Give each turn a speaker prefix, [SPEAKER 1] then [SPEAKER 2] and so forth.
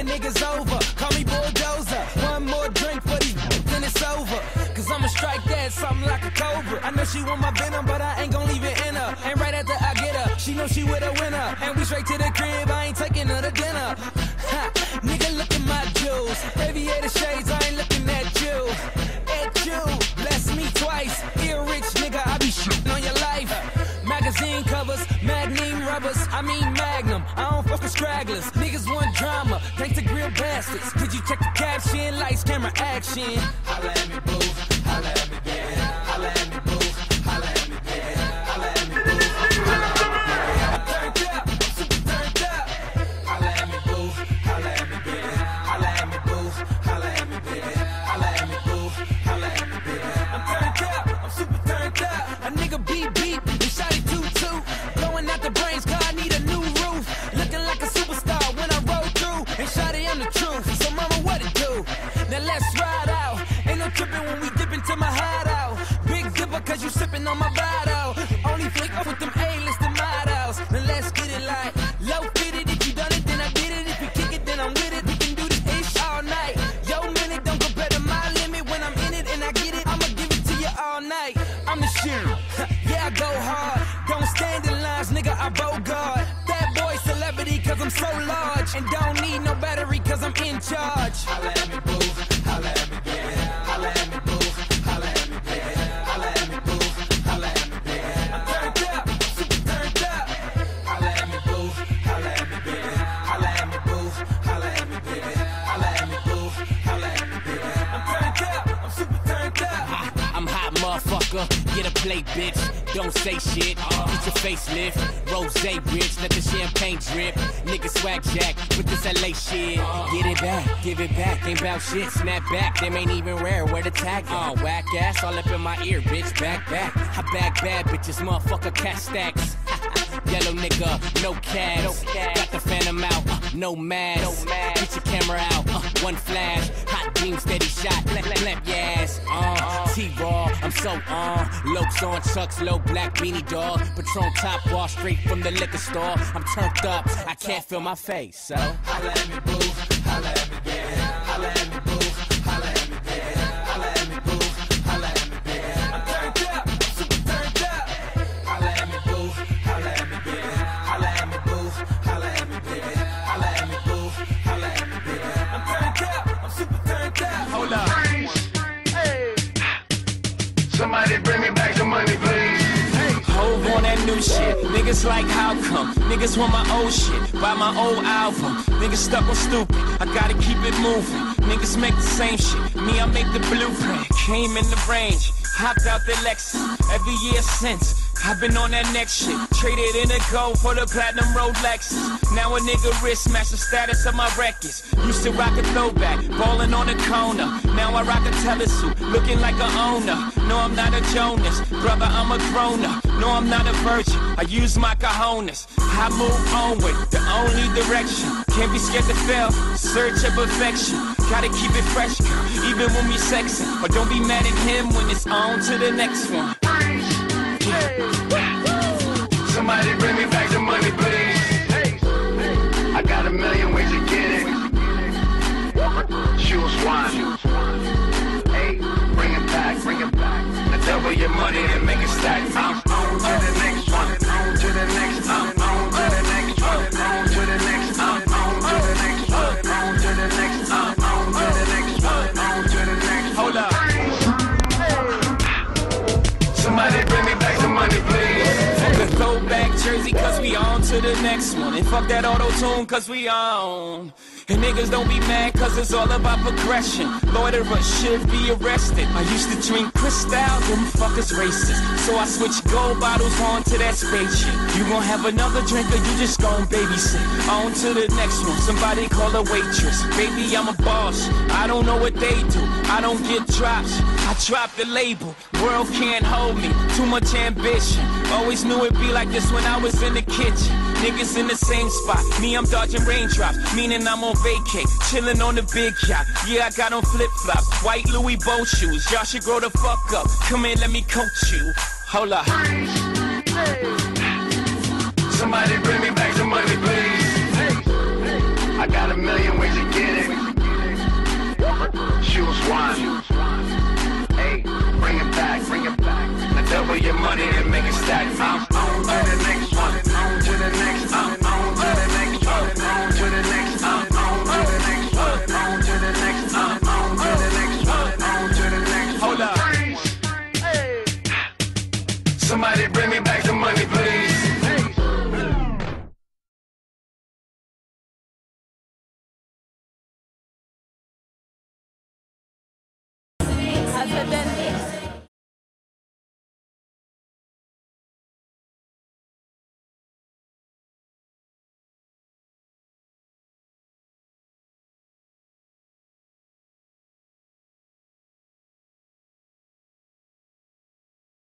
[SPEAKER 1] taking niggas over. Call me bulldozer. One more drink for these, then it's over. Cause I'ma strike that something like a cobra. I know she want my venom, but I ain't gon' leave it in her. And right after I get her, she know she with a winner. And we straight to the crib, I ain't taking her to dinner. Ha, nigga, look at my jewels. Aviator shades, I ain't looking at you. At you, bless me twice. Ear rich nigga, I be shooting on your life. Magazine covers, magnum rubbers, I mean magnum. I don't fuck with stragglers. Niggas want drama, bastards. Could you check the caption? Lights, camera, action. Holla at me, boo. On my bottle. Only flick with them A-listed models. Now let's get it like low fitted. If you done it, then I did it. If you kick it, then I'm with it. We can do this ish all night. Yo, minute don't compare to my limit. When I'm in it and I get it, I'ma give it to you all night. I'm the shit. yeah, I go hard. Don't stand in lines, nigga. I bogart. That boy celebrity, cause I'm so large. And don't need no battery, cause I'm in charge. Holla at me, boo.
[SPEAKER 2] Motherfucker. Get a plate, bitch. Don't say shit. Get your facelift. Rose rich, let the champagne drip. Nigga swag jack with this LA shit. Get it back, give it back. Ain't bout shit. Snap back, them ain't even rare. Where the tag? Uh, whack ass all up in my ear, bitch. Back, back. I bag bad bitches, motherfucker. Cat stacks. Yellow nigga, no cash. Got the phantom out, uh, no mask. Get your camera out, uh, one flash. Hot beam, steady shot, lamp, lamp your ass. Uh, T-Raw, I'm so on. Lokes on chucks, low black beanie dog. Patron top wall straight from the liquor store. I'm turned up, I can't feel my face, so.
[SPEAKER 1] Holla at me, boo. Holla at me,
[SPEAKER 2] Niggas like how come? Niggas want my old shit. Buy my old album. Niggas stuck on stupid. I gotta keep it moving. Niggas make the same shit. Me, I make the blueprint. Came in the range. Hopped out the Lexus. Every year since. I've been on that next shit. Traded in a gold for the platinum Rolexes. Now a nigga wrist match the status of my records. Used to rock a throwback, ballin' on the corner. Now I rock a telesuit, looking like a owner. No, I'm not a Jonas, brother, I'm a grown up. No, I'm not a virgin. I use my cojones. I move onward, the only direction. Can't be scared to fail, search of perfection. Gotta keep it fresh, even when we sexing. But don't be mad at him when it's on to the next one.
[SPEAKER 3] Somebody bring me back the money, please. I got a million ways to get it. Choose one. Hey, bring it back, bring it back. Double your money and make it stack. To the next one.
[SPEAKER 2] And fuck that auto tune, cause we on. And niggas don't be mad, cause it's all about progression. Loiterer should be arrested. I used to drink Cristal, them fuckers racist. So I switched gold bottles on to that spaceship. You gon' have another drink or you just gon' babysit. On to the next one, somebody call a waitress. Baby, I'm a boss. I don't know what they do. I don't get drops. I drop the label. World can't hold me. Too much ambition. Always knew it'd be like this when I was in the kitchen. Niggas in the same spot. Me, I'm dodging raindrops. Meaning I'm on vacay. Chilling on the big yacht. Yeah, I got on flip flops. White Louis boat shoes. Y'all should grow the fuck up. Come here, let me coach you. Hold up.
[SPEAKER 3] Somebody